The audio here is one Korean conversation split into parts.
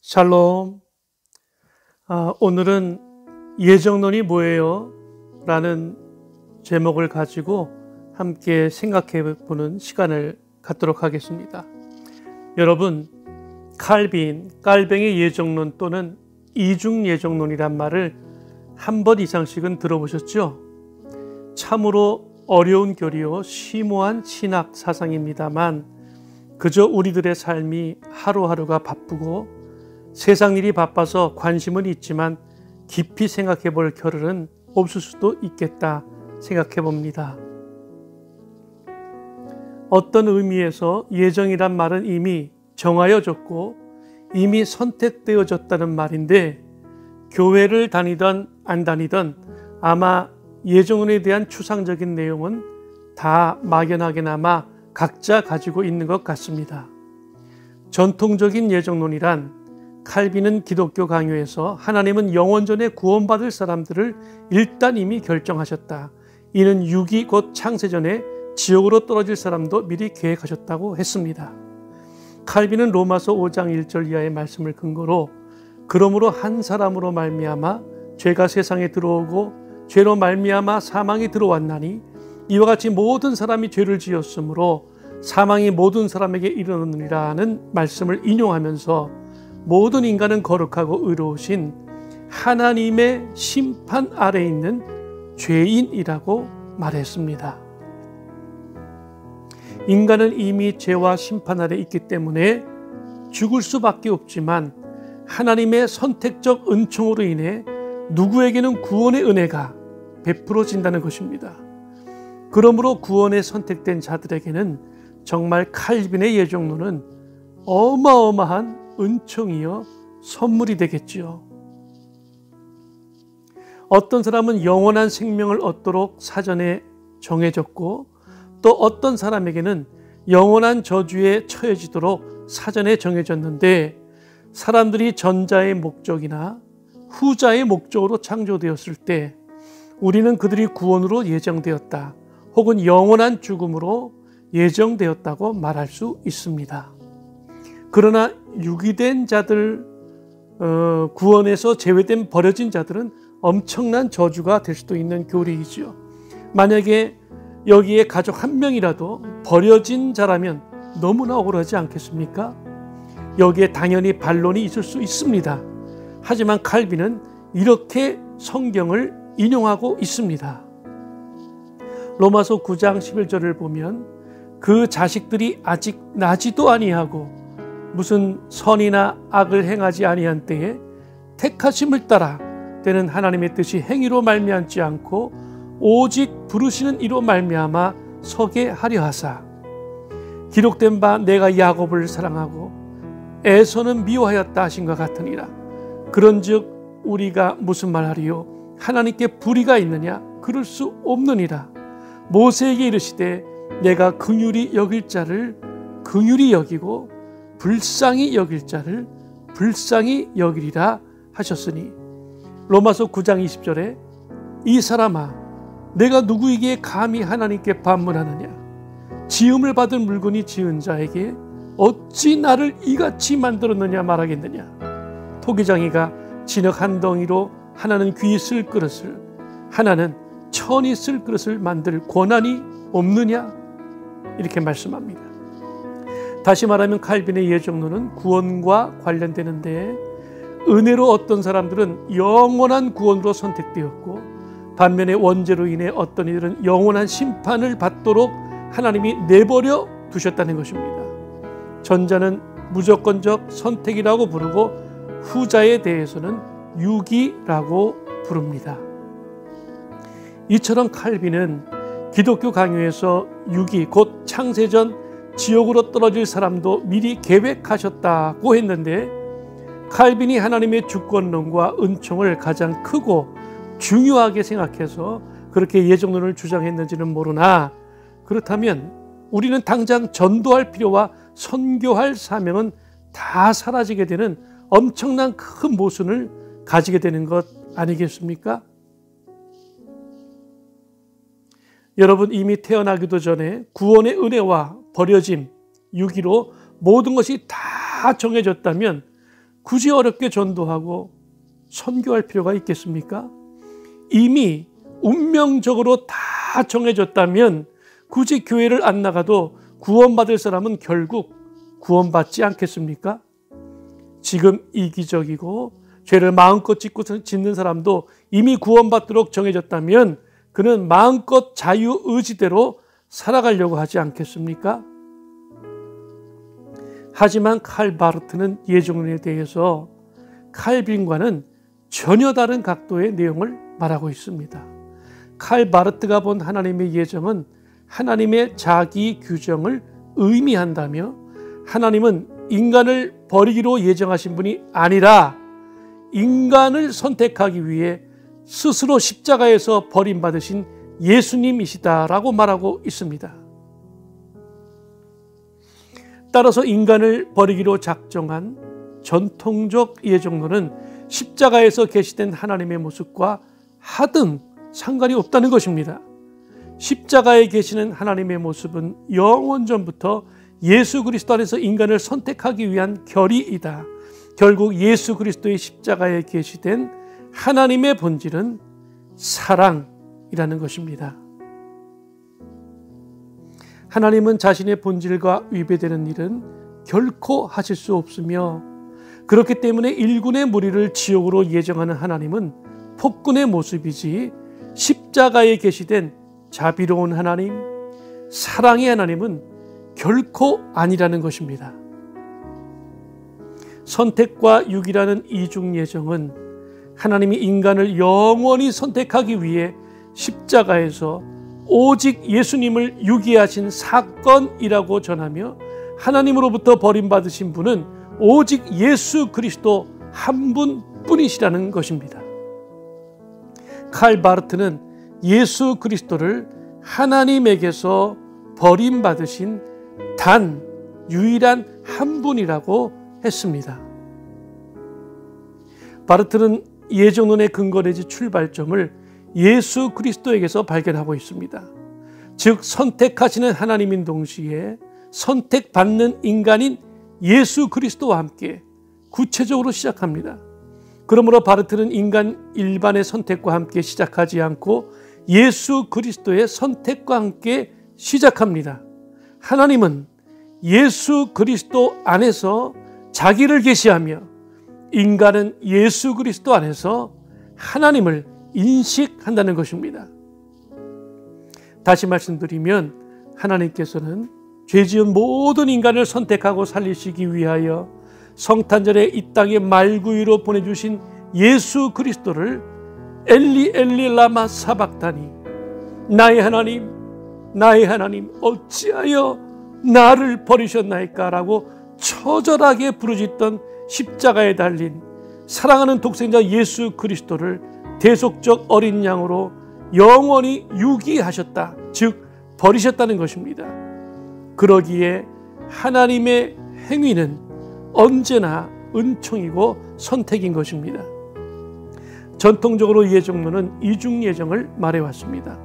샬롬. 아, 오늘은 예정론이 뭐예요? 라는 제목을 가지고 함께 생각해 보는 시간을 갖도록 하겠습니다. 여러분, 칼빈, 깔뱅의 예정론 또는 이중 예정론이란 말을 한 번 이상씩은 들어보셨죠? 참으로 어려운 교리요, 심오한 신학 사상입니다만, 그저 우리들의 삶이 하루하루가 바쁘고 세상 일이 바빠서 관심은 있지만 깊이 생각해 볼 겨를은 없을 수도 있겠다 생각해 봅니다. 어떤 의미에서 예정이란 말은 이미 정하여졌고 이미 선택되어졌다는 말인데 교회를 다니던 안 다니던 아마 예정론에 대한 추상적인 내용은 다 막연하게나마 각자 가지고 있는 것 같습니다. 전통적인 예정론이란 칼빈은 기독교 강요에서 하나님은 영원전에 구원받을 사람들을 일단 이미 결정하셨다. 이는 육이 곧 창세전에 지옥으로 떨어질 사람도 미리 계획하셨다고 했습니다. 칼빈은 로마서 5장 1절 이하의 말씀을 근거로 그러므로 한 사람으로 말미암아 죄가 세상에 들어오고 죄로 말미암아 사망이 들어왔나니 이와 같이 모든 사람이 죄를 지었으므로 사망이 모든 사람에게 이르느니라는 말씀을 인용하면서 모든 인간은 거룩하고 의로우신 하나님의 심판 아래 있는 죄인이라고 말했습니다. 인간은 이미 죄와 심판 아래 있기 때문에 죽을 수밖에 없지만 하나님의 선택적 은총으로 인해 누구에게는 구원의 은혜가 베풀어진다는 것입니다. 그러므로 구원에 선택된 자들에게는 정말 칼빈의 예정론은 어마어마한 은총이요 선물이 되겠지요. 어떤 사람은 영원한 생명을 얻도록 사전에 정해졌고 또 어떤 사람에게는 영원한 저주에 처해지도록 사전에 정해졌는데 사람들이 전자의 목적이나 후자의 목적으로 창조되었을 때 우리는 그들이 구원으로 예정되었다 혹은 영원한 죽음으로 예정되었다고 말할 수 있습니다. 그러나 유기된 자들 어, 구원에서 제외된 버려진 자들은 엄청난 저주가 될 수도 있는 교리이지요. 만약에 여기에 가족 한 명이라도 버려진 자라면 너무나 억울하지 않겠습니까? 여기에 당연히 반론이 있을 수 있습니다. 하지만 칼빈은 이렇게 성경을 인용하고 있습니다. 로마서 9장 11절을 보면 그 자식들이 아직 나지도 아니하고 무슨 선이나 악을 행하지 아니한 때에 택하심을 따라 되는 하나님의 뜻이 행위로 말미암지 않고 오직 부르시는 이로 말미암아 서게 하려 하사. 기록된 바 내가 야곱을 사랑하고 에서는 미워하였다 하신 것 같으니라. 그런즉 우리가 무슨 말하리요? 하나님께 불의가 있느냐? 그럴 수 없느니라. 모세에게 이르시되 내가 긍휼히 여길 자를 긍휼히 여기고 불쌍히 여길 자를 불쌍히 여기리라 하셨으니. 로마서 9장 20절에 이 사람아 내가 누구에게 감히 하나님께 반문하느냐? 지음을 받은 물건이 지은 자에게 어찌 나를 이같이 만들었느냐 말하겠느냐? 토기장이가 진흙 한 덩이로 하나는 귀 쓸 그릇을 하나는 천이 쓸 그릇을 만들 권한이 없느냐? 이렇게 말씀합니다. 다시 말하면 칼빈의 예정론은 구원과 관련되는데 은혜로 어떤 사람들은 영원한 구원으로 선택되었고 반면에 원죄로 인해 어떤 이들은 영원한 심판을 받도록 하나님이 내버려 두셨다는 것입니다. 전자는 무조건적 선택이라고 부르고 후자에 대해서는 유기라고 부릅니다. 이처럼 칼빈은 기독교 강요에서 유기 곧 창세전 지옥으로 떨어질 사람도 미리 계획하셨다고 했는데 칼빈이 하나님의 주권론과 은총을 가장 크고 중요하게 생각해서 그렇게 예정론을 주장했는지는 모르나 그렇다면 우리는 당장 전도할 필요와 선교할 사명은 다 사라지게 되는 엄청난 큰 모순을 가지게 되는 것 아니겠습니까? 여러분 이미 태어나기도 전에 구원의 은혜와 버려짐, 유기로 모든 것이 다 정해졌다면 굳이 어렵게 전도하고 선교할 필요가 있겠습니까? 이미 운명적으로 다 정해졌다면 굳이 교회를 안 나가도 구원받을 사람은 결국 구원받지 않겠습니까? 지금 이기적이고 죄를 마음껏 짓고 짓는 사람도 이미 구원받도록 정해졌다면 그는 마음껏 자유 의지대로 살아가려고 하지 않겠습니까? 하지만 칼 바르트는 예정론에 대해서 칼빈과는 전혀 다른 각도의 내용을 말하고 있습니다. 칼 바르트가 본 하나님의 예정은 하나님의 자기 규정을 의미한다며 하나님은 인간을 버리기로 예정하신 분이 아니라 인간을 선택하기 위해 스스로 십자가에서 버림받으신 예수님이시다라고 말하고 있습니다. 따라서 인간을 버리기로 작정한 전통적 예정론은 십자가에서 계시된 하나님의 모습과 하등 상관이 없다는 것입니다. 십자가에 계시는 하나님의 모습은 영원 전부터 예수 그리스도 안에서 인간을 선택하기 위한 결의이다. 결국 예수 그리스도의 십자가에 계시된 하나님의 본질은 사랑이라는 것입니다. 하나님은 자신의 본질과 위배되는 일은 결코 하실 수 없으며 그렇기 때문에 일군의 무리를 지옥으로 예정하는 하나님은 폭군의 모습이지 십자가에 계시된 자비로운 하나님, 사랑의 하나님은 결코 아니라는 것입니다. 선택과 육이라는 이중 예정은 하나님이 인간을 영원히 선택하기 위해 십자가에서 오직 예수님을 유기하신 사건이라고 전하며 하나님으로부터 버림받으신 분은 오직 예수 그리스도 한 분뿐이시라는 것입니다. 칼 바르트는 예수 그리스도를 하나님에게서 버림받으신 단 유일한 한 분이라고 했습니다. 바르트는 예정론의 근거내지 출발점을 예수 그리스도에게서 발견하고 있습니다. 즉 선택하시는 하나님인 동시에 선택받는 인간인 예수 그리스도와 함께 구체적으로 시작합니다. 그러므로 바르트는 인간 일반의 선택과 함께 시작하지 않고 예수 그리스도의 선택과 함께 시작합니다. 하나님은 예수 그리스도 안에서 자기를 계시하며 인간은 예수 그리스도 안에서 하나님을 인식한다는 것입니다. 다시 말씀드리면 하나님께서는 죄 지은 모든 인간을 선택하고 살리시기 위하여 성탄절에 이 땅에 말구이로 보내주신 예수 그리스도를 엘리 엘리 라마 사박다니 나의 하나님 나의 하나님 어찌하여 나를 버리셨나이까라고 처절하게 부르짖던 십자가에 달린 사랑하는 독생자 예수 그리스도를 대속적 어린 양으로 영원히 유기하셨다. 즉 버리셨다는 것입니다. 그러기에 하나님의 행위는 언제나 은총이고 선택인 것입니다. 전통적으로 예정론은 이중 예정을 말해왔습니다.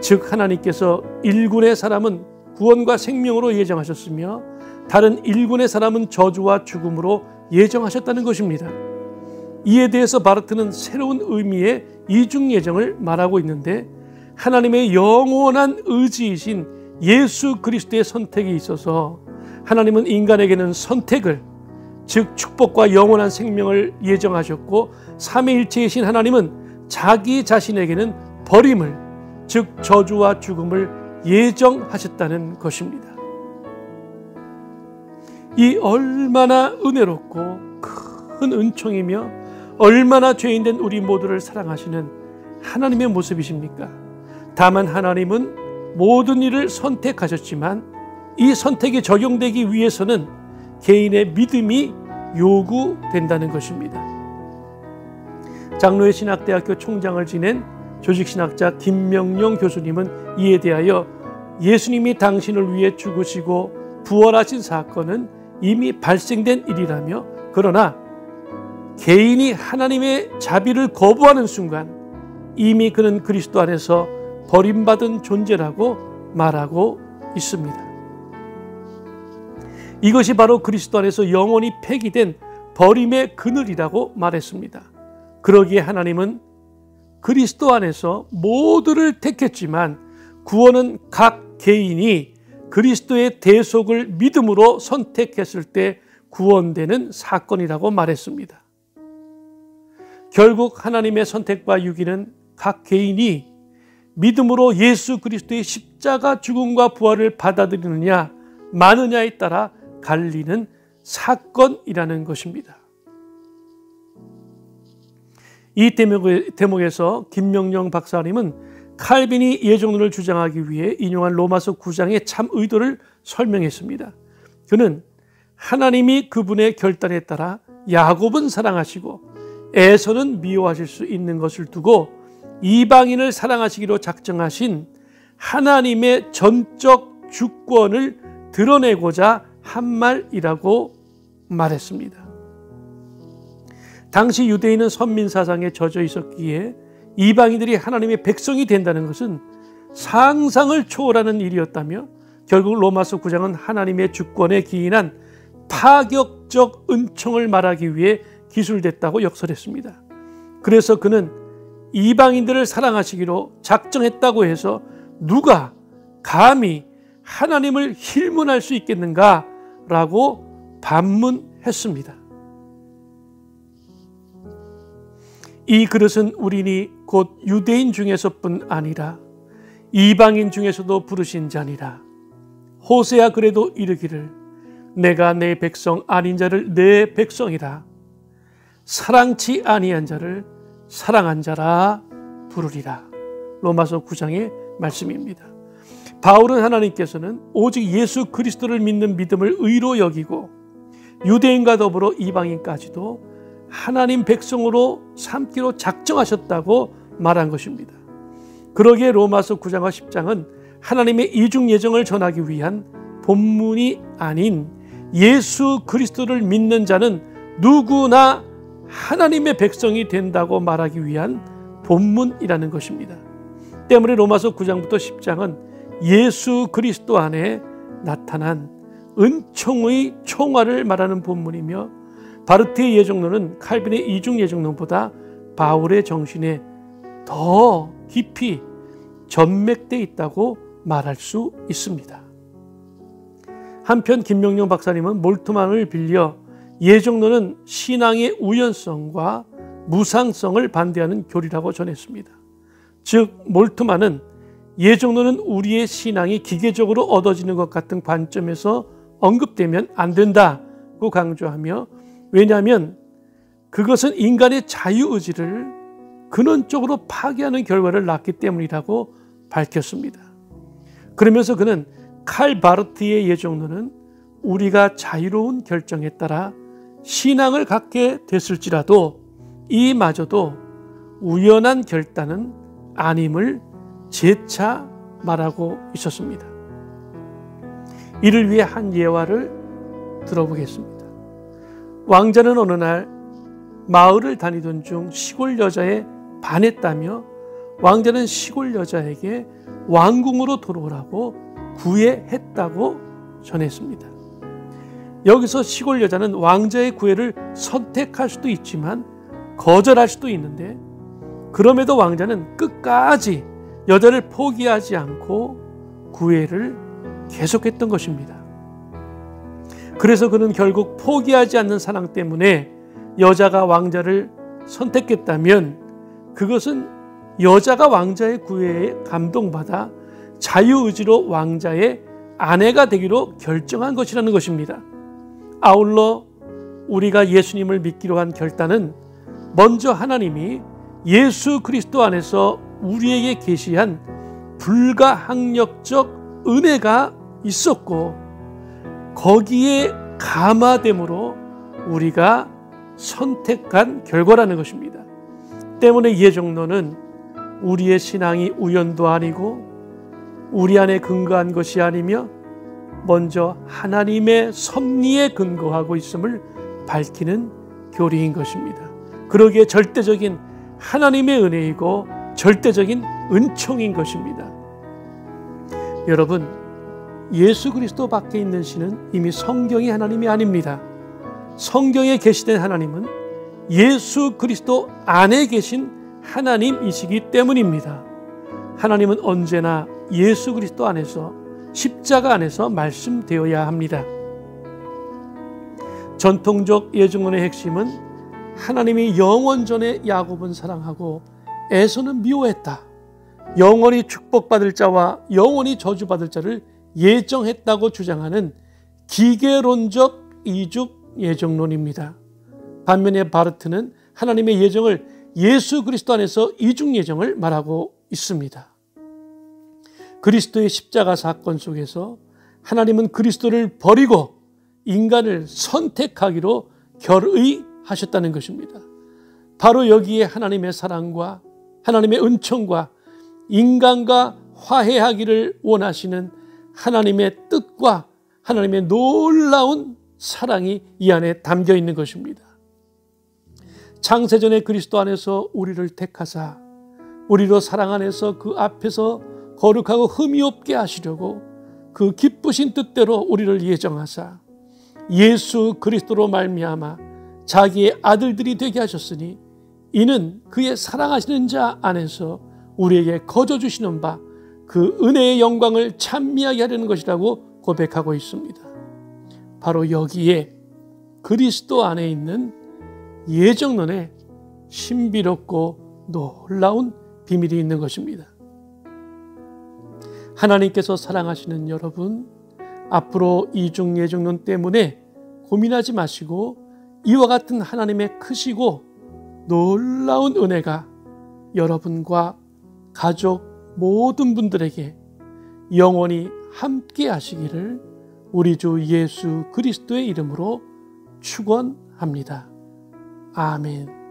즉 하나님께서 일군의 사람은 구원과 생명으로 예정하셨으며 다른 일군의 사람은 저주와 죽음으로 예정하셨다는 것입니다. 이에 대해서 바르트는 새로운 의미의 이중 예정을 말하고 있는데 하나님의 영원한 의지이신 예수 그리스도의 선택이 있어서 하나님은 인간에게는 선택을 즉 축복과 영원한 생명을 예정하셨고 삼위일체이신 하나님은 자기 자신에게는 버림을 즉 저주와 죽음을 예정하셨다는 것입니다. 이 얼마나 은혜롭고 큰 은총이며 얼마나 죄인된 우리 모두를 사랑하시는 하나님의 모습이십니까? 다만 하나님은 모든 일을 선택하셨지만 이 선택이 적용되기 위해서는 개인의 믿음이 요구된다는 것입니다. 장로의 신학대학교 총장을 지낸 조직신학자 김명용 교수님은 이에 대하여 예수님이 당신을 위해 죽으시고 부활하신 사건은 이미 발생된 일이라며 그러나 개인이 하나님의 자비를 거부하는 순간 이미 그는 그리스도 안에서 버림받은 존재라고 말하고 있습니다. 이것이 바로 그리스도 안에서 영원히 폐기된 버림의 그늘이라고 말했습니다. 그러기에 하나님은 그리스도 안에서 모두를 택했지만 구원은 각 개인이 그리스도의 대속을 믿음으로 선택했을 때 구원되는 사건이라고 말했습니다. 결국 하나님의 선택과 유기는 각 개인이 믿음으로 예수 그리스도의 십자가 죽음과 부활을 받아들이느냐 마느냐에 따라 갈리는 사건이라는 것입니다. 이 대목에서 김명령 박사님은 칼빈이 예정론을 주장하기 위해 인용한 로마서 9장의 참 의도를 설명했습니다. 그는 하나님이 그분의 결단에 따라 야곱은 사랑하시고 에서는 미워하실 수 있는 것을 두고 이방인을 사랑하시기로 작정하신 하나님의 전적 주권을 드러내고자 한 말이라고 말했습니다. 당시 유대인은 선민 사상에 젖어 있었기에 이방인들이 하나님의 백성이 된다는 것은 상상을 초월하는 일이었다며 결국 로마서 9장은 하나님의 주권에 기인한 파격적 은총을 말하기 위해 기술됐다고 역설했습니다. 그래서 그는 이방인들을 사랑하시기로 작정했다고 해서 누가 감히 하나님을 힐문할 수 있겠는가? 라고 반문했습니다. 이 그릇은 우리니 곧 유대인 중에서뿐 아니라 이방인 중에서도 부르신 자니라. 호세야 그래도 이르기를 내가 내 백성 아닌 자를 내 백성이라 사랑치 아니한 자를 사랑한 자라 부르리라. 로마서 9장의 말씀입니다. 바울은 하나님께서는 오직 예수 그리스도를 믿는 믿음을 의로 여기고 유대인과 더불어 이방인까지도 하나님 백성으로 삼기로 작정하셨다고 말한 것입니다. 그러기에 로마서 9장과 10장은 하나님의 이중 예정을 전하기 위한 본문이 아닌 예수 그리스도를 믿는 자는 누구나 하나님의 백성이 된다고 말하기 위한 본문이라는 것입니다. 때문에 로마서 9장부터 10장은 예수 그리스도 안에 나타난 은총의 총화를 말하는 본문이며 바르트의 예정론은 칼빈의 이중 예정론보다 바울의 정신에 더 깊이 전맥돼 있다고 말할 수 있습니다. 한편 김명룡 박사님은 몰트만을 빌려 예정론은 신앙의 우연성과 무상성을 반대하는 교리라고 전했습니다. 즉 몰트만은 예정론은 우리의 신앙이 기계적으로 얻어지는 것 같은 관점에서 언급되면 안 된다고 강조하며 왜냐하면 그것은 인간의 자유의지를 근원적으로 파괴하는 결과를 낳기 때문이라고 밝혔습니다. 그러면서 그는 칼 바르트의 예정론은 우리가 자유로운 결정에 따라 신앙을 갖게 됐을지라도 이마저도 우연한 결단은 아님을 재차 말하고 있었습니다. 이를 위해 한 예화를 들어보겠습니다. 왕자는 어느 날 마을을 다니던 중 시골 여자에 반했다며 왕자는 시골 여자에게 왕궁으로 돌아오라고 구애했다고 전했습니다. 여기서 시골 여자는 왕자의 구애를 선택할 수도 있지만 거절할 수도 있는데 그럼에도 왕자는 끝까지 여자를 포기하지 않고 구애를 계속했던 것입니다. 그래서 그는 결국 포기하지 않는 사랑 때문에 여자가 왕자를 선택했다면 그것은 여자가 왕자의 구애에 감동받아 자유의지로 왕자의 아내가 되기로 결정한 것이라는 것입니다. 아울러 우리가 예수님을 믿기로 한 결단은 먼저 하나님이 예수 그리스도 안에서 우리에게 계시한 불가항력적 은혜가 있었고 거기에 감화됨으로 우리가 선택한 결과라는 것입니다. 때문에 예정론은 우리의 신앙이 우연도 아니고 우리 안에 근거한 것이 아니며 먼저 하나님의 섭리에 근거하고 있음을 밝히는 교리인 것입니다. 그러기에 절대적인 하나님의 은혜이고 절대적인 은총인 것입니다. 여러분, 예수 그리스도 밖에 있는 신은 이미 성경이 하나님이 아닙니다. 성경에 계시된 하나님은 예수 그리스도 안에 계신 하나님이시기 때문입니다. 하나님은 언제나 예수 그리스도 안에서 십자가 안에서 말씀되어야 합니다. 전통적 예정론의 핵심은 하나님이 영원 전에 야곱은 사랑하고 에서는 미워했다. 영원히 축복받을 자와 영원히 저주받을 자를 예정했다고 주장하는 기계론적 이죽 예정론입니다. 반면에 바르트는 하나님의 예정을 예수 그리스도 안에서 이중 예정을 말하고 있습니다. 그리스도의 십자가 사건 속에서 하나님은 그리스도를 버리고 인간을 선택하기로 결의하셨다는 것입니다. 바로 여기에 하나님의 사랑과 하나님의 은총과 인간과 화해하기를 원하시는 하나님의 뜻과 하나님의 놀라운 사랑이 이 안에 담겨 있는 것입니다. 창세전에 그리스도 안에서 우리를 택하사 우리로 사랑 안에서 그 앞에서 거룩하고 흠이 없게 하시려고 그 기쁘신 뜻대로 우리를 예정하사 예수 그리스도로 말미암아 자기의 아들들이 되게 하셨으니 이는 그의 사랑하시는 자 안에서 우리에게 거저 주시는 바 그 은혜의 영광을 찬미하게 하려는 것이라고 고백하고 있습니다. 바로 여기에 그리스도 안에 있는 예정론의 신비롭고 놀라운 비밀이 있는 것입니다. 하나님께서 사랑하시는 여러분, 앞으로 이중 예정론 때문에 고민하지 마시고 이와 같은 하나님의 크시고 놀라운 은혜가 여러분과 가족 모든 분들에게 영원히 함께 하시기를 우리 주 예수 그리스도의 이름으로 축원합니다. 아멘.